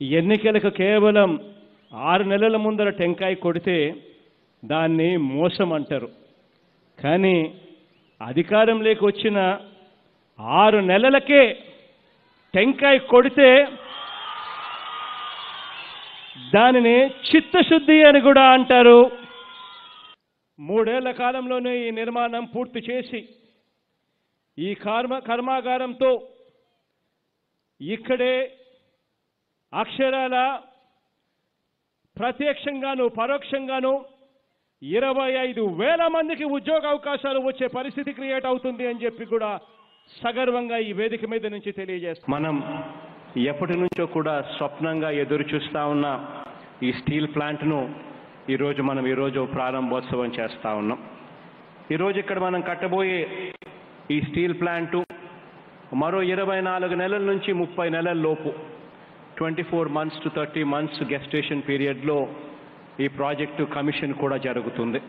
ఎన్నికలకు కేవలం ఆరు నెలల ముందర టెంకాయ కొడితే దాన్ని మోసం అంటారు కానీ అధికారంలోకి వచ్చిన ఆరు నెలలకే టెంకాయ కొడితే దానిని చిత్తశుద్ధి అని కూడా అంటారు. మూడేళ్ళ కాలంలోనే ఈ నిర్మాణం పూర్తి చేసి ఈ కర్మ కర్మాగారంతో ఇక్కడే అక్షరాల ప్రత్యక్షంగాను పరోక్షంగాను ఇరవై ఐదు వేల మందికి ఉద్యోగ అవకాశాలు వచ్చే పరిస్థితి క్రియేట్ అవుతుంది అని చెప్పి కూడా సగర్వంగా ఈ వేదిక మీద నుంచి తెలియజేస్తాం మనం ఎప్పటి నుంచో కూడా స్వప్నంగా ఎదురు చూస్తా ఉన్న ఈ స్టీల్ ప్లాంట్ను ఈరోజు మనం ఈరోజు ప్రారంభోత్సవం చేస్తా ఉన్నాం. ఈరోజు ఇక్కడ మనం కట్టబోయే ఈ స్టీల్ ప్లాంటు మరో ఇరవై నాలుగు నెలల నుంచి ముప్పై నెలల లోపు twenty four months to thirty months gestation పీరియడ్లో ఈ ప్రాజెక్టు కమిషన్ కూడా జరుగుతుంది.